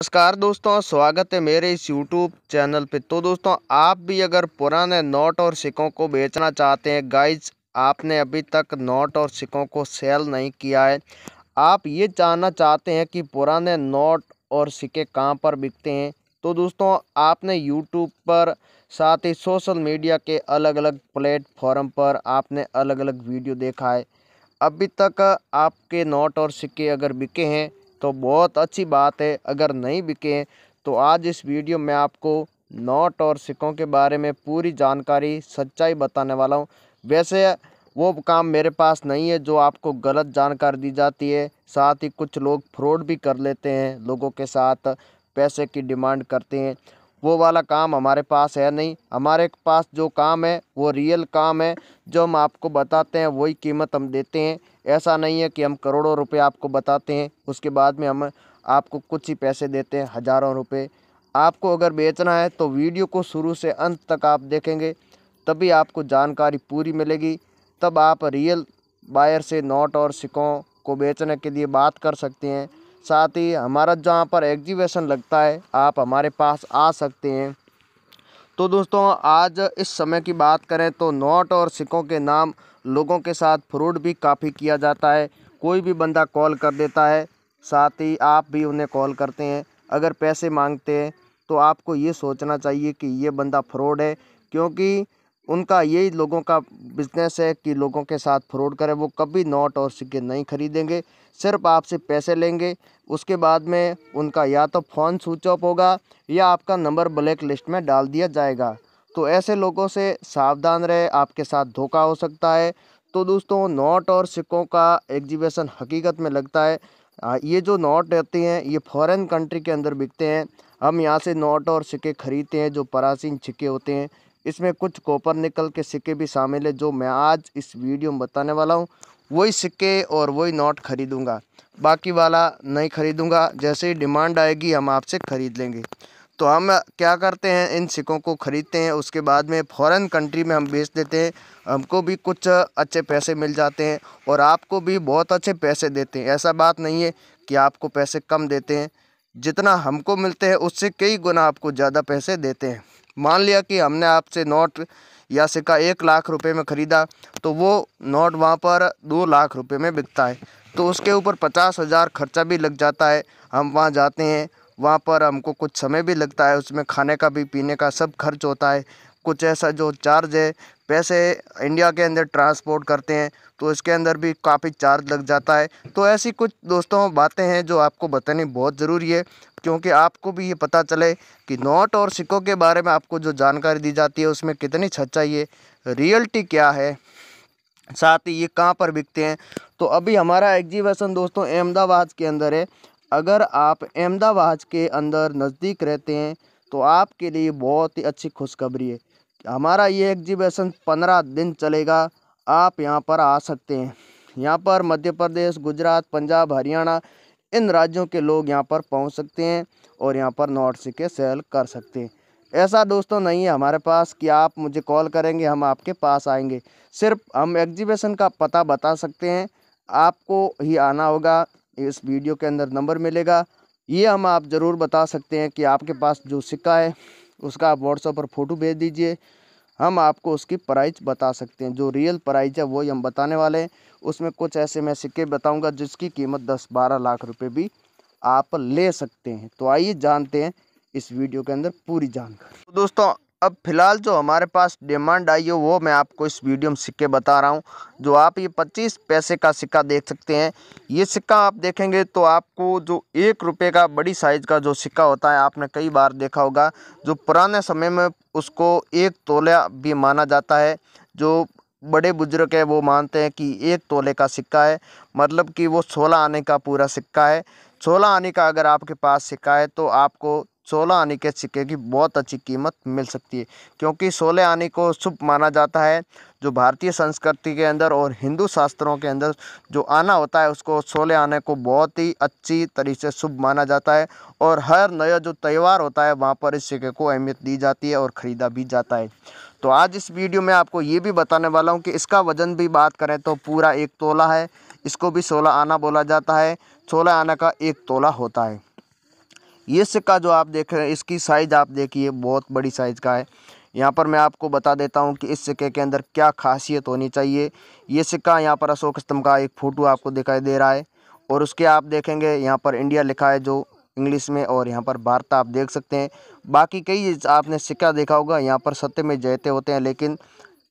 नमस्कार दोस्तों, स्वागत है मेरे इस यूट्यूब चैनल पे। तो दोस्तों, आप भी अगर पुराने नोट और सिक्कों को बेचना चाहते हैं गाइज़ आपने अभी तक नोट और सिक्कों को सेल नहीं किया है। आप ये जानना चाहते हैं कि पुराने नोट और सिक्के कहाँ पर बिकते हैं? तो दोस्तों, आपने यूट्यूब पर, साथ ही सोशल मीडिया के अलग अलग प्लेटफॉर्म पर आपने अलग अलग वीडियो देखा है। अभी तक आपके नोट और सिक्के अगर बिके हैं तो बहुत अच्छी बात है, अगर नहीं बिके तो आज इस वीडियो में आपको नोट और सिक्कों के बारे में पूरी जानकारी सच्चाई बताने वाला हूँ। वैसे वो काम मेरे पास नहीं है जो आपको गलत जानकारी दी जाती है, साथ ही कुछ लोग फ्रॉड भी कर लेते हैं, लोगों के साथ पैसे की डिमांड करते हैं। वो वाला काम हमारे पास है नहीं, हमारे पास जो काम है वो रियल काम है, जो हम आपको बताते हैं वही कीमत हम देते हैं। ऐसा नहीं है कि हम करोड़ों रुपए आपको बताते हैं, उसके बाद में हम आपको कुछ ही पैसे देते हैं, हज़ारों रुपए। आपको अगर बेचना है तो वीडियो को शुरू से अंत तक आप देखेंगे, तभी आपको जानकारी पूरी मिलेगी। तब आप रियल बायर से नोट और सिक्कों को बेचने के लिए बात कर सकते हैं। साथ ही हमारा जहाँ पर एग्जीबिशन लगता है, आप हमारे पास आ सकते हैं। तो दोस्तों, आज इस समय की बात करें तो नोट और सिक्कों के नाम लोगों के साथ फ्रॉड भी काफ़ी किया जाता है। कोई भी बंदा कॉल कर देता है, साथ ही आप भी उन्हें कॉल करते हैं। अगर पैसे मांगते हैं तो आपको ये सोचना चाहिए कि ये बंदा फ्रॉड है, क्योंकि उनका यही लोगों का बिज़नेस है कि लोगों के साथ फ्रॉड करें। वो कभी नोट और सिक्के नहीं खरीदेंगे, सिर्फ़ आपसे पैसे लेंगे। उसके बाद में उनका या तो फ़ोन स्विच ऑफ़ होगा या आपका नंबर ब्लैक लिस्ट में डाल दिया जाएगा। तो ऐसे लोगों से सावधान रहे, आपके साथ धोखा हो सकता है। तो दोस्तों, नोट और सिक्कों का एग्जीबिशन हकीकत में लगता है। ये जो नोट रहते हैं, ये फॉरेन कंट्री के अंदर बिकते हैं। हम यहाँ से नोट और सिक्के खरीदते हैं, जो प्राचीन सिक्के होते हैं। इसमें कुछ कॉपर निकल के सिक्के भी शामिल है, जो मैं आज इस वीडियो में बताने वाला हूँ। वही सिक्के और वही नोट खरीदूँगा। बाकी वाला नहीं खरीदूँगा। जैसे ही डिमांड आएगी, हम आपसे ख़रीद लेंगे। तो हम क्या करते हैं, इन सिक्कों को ख़रीदते हैं, उसके बाद में फ़ॉरेन कंट्री में हम बेच देते हैं, हमको भी कुछ अच्छे पैसे मिल जाते हैं और आपको भी बहुत अच्छे पैसे देते हैं। ऐसा बात नहीं है कि आपको पैसे कम देते हैं, जितना हमको मिलते हैं, उससे कई गुना आपको ज़्यादा पैसे देते हैं। मान लिया कि हमने आपसे नोट या सिक्का एक लाख रुपए में ख़रीदा तो वो नोट वहाँ पर दो लाख रुपए में बिकता है। तो उसके ऊपर पचास हज़ार खर्चा भी लग जाता है, हम वहाँ जाते हैं वहाँ पर हमको कुछ समय भी लगता है, उसमें खाने का भी, पीने का सब खर्च होता है। कुछ ऐसा जो चार्ज है, पैसे इंडिया के अंदर ट्रांसपोर्ट करते हैं तो इसके अंदर भी काफ़ी चार्ज लग जाता है। तो ऐसी कुछ दोस्तों बातें हैं जो आपको बतानी बहुत ज़रूरी है, क्योंकि आपको भी ये पता चले कि नोट और सिक्कों के बारे में आपको जो जानकारी दी जाती है, उसमें कितनी सच्चाई है रियलिटी क्या है, साथ ही ये कहाँ पर बिकते हैं। तो अभी हमारा एग्जीबिशन दोस्तों अहमदाबाद के अंदर है अगर आप अहमदाबाद के अंदर नज़दीक रहते हैं तो आपके लिए बहुत ही अच्छी खुशखबरी है। हमारा ये एग्जीबिशन पंद्रह दिन चलेगा। आप यहाँ पर आ सकते हैं। यहाँ पर मध्य प्रदेश, गुजरात, पंजाब, हरियाणा, इन राज्यों के लोग यहाँ पर पहुँच सकते हैं और यहाँ पर नोट सिक्के सेल कर सकते हैं। ऐसा दोस्तों नहीं है हमारे पास कि आप मुझे कॉल करेंगे, हम आपके पास आएँगे। सिर्फ़ हम एग्जीबिशन का पता बता सकते हैं। आपको ही आना होगा। इस वीडियो के अंदर नंबर मिलेगा। ये हम आप ज़रूर बता सकते हैं कि आपके पास जो सिक्का है, उसका आप व्हाट्सएप पर फ़ोटो भेज दीजिए। हम आपको उसकी प्राइस बता सकते हैं। जो रियल प्राइस है, वही हम बताने वाले हैं। उसमें कुछ ऐसे मैं सिक्के बताऊँगा, जिसकी कीमत दस बारह लाख रुपए भी आप ले सकते हैं। तो आइए जानते हैं इस वीडियो के अंदर पूरी जानकारी। तो दोस्तों अब फ़िलहाल जो हमारे पास डिमांड आई है, वो मैं आपको इस वीडियो में सिक्के बता रहा हूँ, जो आप ये पच्चीस पैसे का सिक्का देख सकते हैं। ये सिक्का आप देखेंगे तो आपको जो एक रुपये का बड़ी साइज़ का जो सिक्का होता है, आपने कई बार देखा होगा, जो पुराने समय में उसको एक तोला भी माना जाता है, जो बड़े बुज़ुर्ग है वो मानते हैं कि एक तोले का सिक्का है मतलब कि वो सोलह आने का पूरा सिक्का है। सोलह आने का अगर आपके पास सिक्का है तो आपको सोलह आने के सिक्के की बहुत अच्छी कीमत मिल सकती है, क्योंकि सोलह आने को शुभ माना जाता है। जो भारतीय संस्कृति के अंदर और हिंदू शास्त्रों के अंदर जो आना होता है, उसको सोलह आने को बहुत ही अच्छी तरीके से शुभ माना जाता है और हर नया जो त्यौहार होता है, वहाँ पर इस सिक्के को अहमियत दी जाती है और ख़रीदा भी जाता है। तो आज इस वीडियो में आपको ये भी बताने वाला हूँ कि इसका वज़न भी बात करें तो पूरा एक तोला है। इसको भी सोलह आना बोला जाता है। सोलह आना का एक तोला होता है। ये सिक्का जो आप देख रहे हैं, इसकी साइज़ आप देखिए, बहुत बड़ी साइज़ का है। यहाँ पर मैं आपको बता देता हूँ कि इस सिक्के के अंदर क्या खासियत होनी चाहिए। ये सिक्का यहाँ पर अशोक स्तंभ का एक फ़ोटो आपको दिखाई दे रहा है और उसके आप देखेंगे, यहाँ पर इंडिया लिखा है जो इंग्लिश में और यहाँ पर भारत आप देख सकते हैं। बाकी कई आपने सिक्का देखा होगा, यहाँ पर सत्य में जयते होते हैं, लेकिन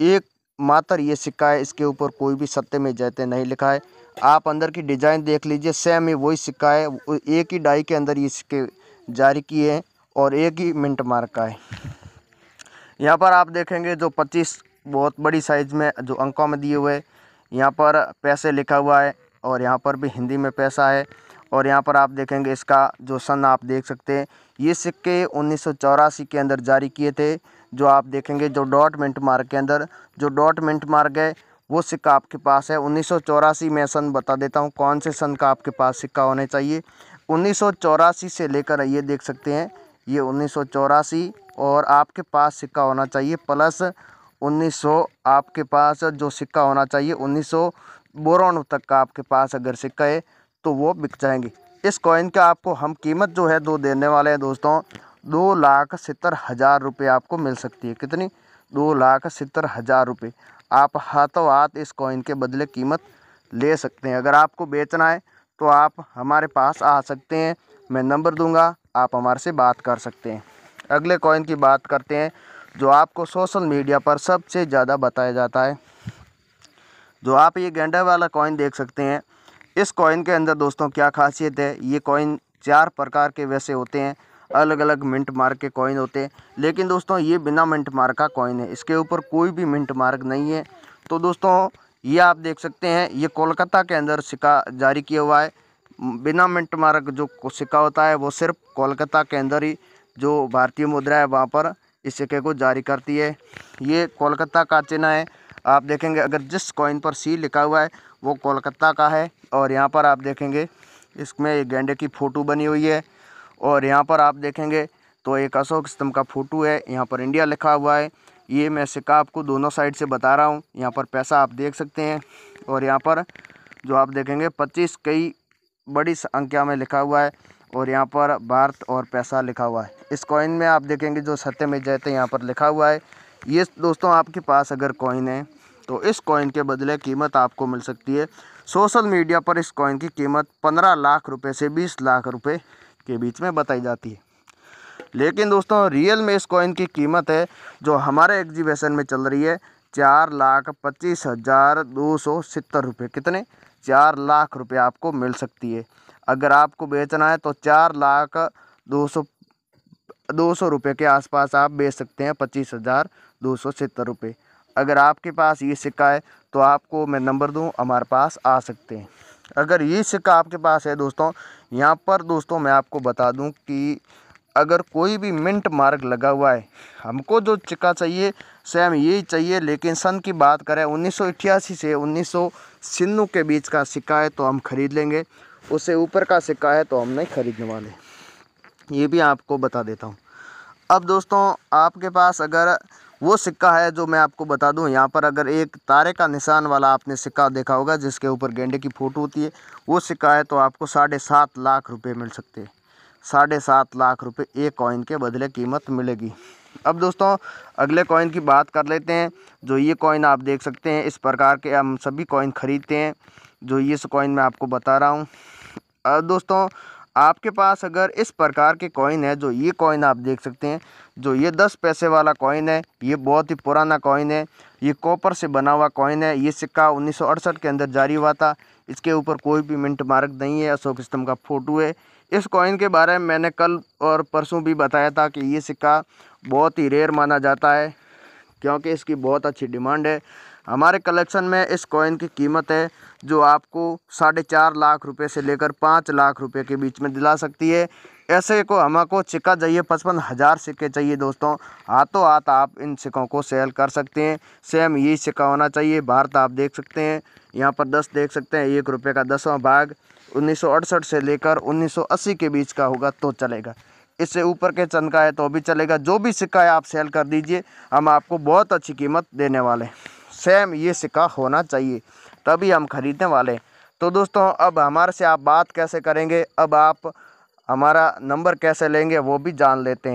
एक मात्र ये सिक्का है, इसके ऊपर कोई भी सत्य में जयते नहीं लिखा है। आप अंदर की डिज़ाइन देख लीजिए, सेम ही वही सिक्का है एक ही डाई के अंदर ये सिक्के जारी किए हैं और एक ही मिंट मार्क का है। यहाँ पर आप देखेंगे जो पच्चीस बहुत बड़ी साइज़ में जो अंकों में दिए हुए यहाँ पर पैसे लिखा हुआ है और यहाँ पर भी हिंदी में पैसा है और यहाँ पर आप देखेंगे इसका जो सन आप देख सकते हैं, ये सिक्के उन्नीस सौ चौरासी के अंदर जारी किए थे, जो आप देखेंगे जो डॉट मिंट मार्क के अंदर, जो डॉट मिंट मार्क है वो सिक्का आपके पास है। उन्नीस सौ चौरासी में सन बता देता हूँ, कौन से सन का आपके पास सिक्का होना चाहिए? उन्नीस सौ चौरासी से लेकर ये देख सकते हैं, ये उन्नीस सौ चौरासी और आपके पास सिक्का होना चाहिए, प्लस 1900 आपके पास जो सिक्का होना चाहिए 1900 बोरोन तक का आपके पास अगर सिक्का है तो वो बिक जाएँगे। इस कॉइन का आपको हम कीमत जो है दो देने वाले हैं दोस्तों। दो लाख सत्तर हज़ार रुपये आपको मिल सकती है। कितनी? दो लाख सत्तर हज़ार रुपये। आप हाथों हाथ इस कॉइन के बदले कीमत ले सकते हैं। अगर आपको बेचना है तो आप हमारे पास आ सकते हैं। मैं नंबर दूँगा, आप हमारे से बात कर सकते हैं। अगले कॉइन की बात करते हैं, जो आपको सोशल मीडिया पर सबसे ज़्यादा बताया जाता है। जो आप ये गेंडा वाला कॉइन देख सकते हैं। इस कॉइन के अंदर दोस्तों, क्या खासियत है? ये कॉइन चार प्रकार के वैसे होते हैं। अलग अलग मिंट मार्क के कॉइन होते हैं। लेकिन दोस्तों, ये बिना मिंट मार्क का कॉइन है। इसके ऊपर कोई भी मिंट मार्क नहीं है। तो दोस्तों, ये आप देख सकते हैं, ये कोलकाता के अंदर सिक्का जारी किया हुआ है। बिना मिंट मार्क जो सिक्का होता है, वो सिर्फ़ कोलकाता के अंदर ही जो भारतीय मुद्रा है, वहाँ पर इस सिक्के को जारी करती है। ये कोलकाता का चिन्ह है। आप देखेंगे, अगर जिस कॉइन पर सी लिखा हुआ है, वो कोलकाता का है। और यहाँ पर आप देखेंगे, इसमें एक गेंडे की फ़ोटो बनी हुई है। और यहाँ पर आप देखेंगे तो एक अशोक स्तंभ का फ़ोटो है, यहाँ पर इंडिया लिखा हुआ है। ये मैं सिक्का आपको दोनों साइड से बता रहा हूँ, यहाँ पर पैसा आप देख सकते हैं। और यहाँ पर जो आप देखेंगे, पच्चीस कई बड़ी संख्या में लिखा हुआ है और यहाँ पर भारत और पैसा लिखा हुआ है। इस कॉइन में आप देखेंगे जो सत्य में जयते यहाँ पर लिखा हुआ है। ये दोस्तों आपके पास अगर कॉइन है तो इस कॉइन के बदले कीमत आपको मिल सकती है। सोशल मीडिया पर इस कॉइन की कीमत पंद्रह लाख रुपए से बीस लाख रुपए के बीच में बताई जाती है। लेकिन दोस्तों, रियल में इस कॉइन की कीमत है, जो हमारे एग्जीबिशन में चल रही है, चार लाख पच्चीस हज़ार दो सौ सत्तर रुपये। कितने? चार लाख रुपये आपको मिल सकती है। अगर आपको बेचना है तो चार लाख दो सौ दो सौ रुपये के आसपास आप बेच सकते हैं, पच्चीस हज़ार दो सौ सत्तर रुपये। अगर आपके पास ये सिक्का है तो आपको मैं नंबर दूँ, हमारे पास आ सकते हैं। अगर ये सिक्का आपके पास है दोस्तों, यहाँ पर दोस्तों मैं आपको बता दूँ कि अगर कोई भी मिंट मार्क लगा हुआ है, हमको जो सिक्का चाहिए, सेम यही चाहिए, लेकिन सन की बात करें, उन्नीस सौ अठासी से उन्नीस सौ के बीच का सिक्का है तो हम ख़रीद लेंगे। उससे ऊपर का सिक्का है तो हम नहीं ख़रीदने वाले। ये भी आपको बता देता हूँ। अब दोस्तों, आपके पास अगर वो सिक्का है जो मैं आपको बता दूँ, यहाँ पर अगर एक तारे का निशान वाला आपने सिक्का देखा होगा, जिसके ऊपर गेंडे की फ़ोटो होती है, वो सिक्का है तो आपको साढ़े सात लाख रुपए मिल सकते हैं। साढ़े सात लाख रुपए एक कॉइन के बदले कीमत मिलेगी। अब दोस्तों, अगले कॉइन की बात कर लेते हैं। जो ये कॉइन आप देख सकते हैं, इस प्रकार के हम सभी कॉइन ख़रीदते हैं। जो ये कॉइन मैं आपको बता रहा हूँ। दोस्तों आपके पास अगर इस प्रकार के कॉइन है, जो ये कॉइन आप देख सकते हैं, जो ये दस पैसे वाला कॉइन है, ये बहुत ही पुराना कॉइन है, ये कॉपर से बना हुआ कॉइन है, ये सिक्का उन्नीस सौ अड़सठ के अंदर जारी हुआ था, इसके ऊपर कोई भी मिंट मार्क नहीं है, अशोक स्तंभ का फ़ोटो है। इस कॉइन के बारे में मैंने कल और परसों भी बताया था कि ये सिक्का बहुत ही रेयर माना जाता है, क्योंकि इसकी बहुत अच्छी डिमांड है। हमारे कलेक्शन में इस कॉइन की कीमत है, जो आपको साढ़े चार लाख रुपए से लेकर पाँच लाख रुपए के बीच में दिला सकती है। ऐसे को हमको सिक्का चाहिए, पचपन हज़ार सिक्के चाहिए दोस्तों। हाथों हाथ आप इन सिक्कों को सेल कर सकते हैं। सेम यही सिक्का होना चाहिए, भारत आप देख सकते हैं। यहाँ पर दस देख सकते हैं, एक रुपये का दसवां भाग। उन्नीस सौ अड़सठ से लेकर 1980 के बीच का होगा तो चलेगा। इससे ऊपर के चंद का है तो भी चलेगा। जो भी सिक्का है आप सेल कर दीजिए, हम आपको बहुत अच्छी कीमत देने वाले सेम ये सिक्का होना चाहिए, तभी हम ख़रीदने वाले तो दोस्तों, अब हमारे से आप बात कैसे करेंगे? अब आप हमारा नंबर कैसे लेंगे, वो भी जान लेते हैं।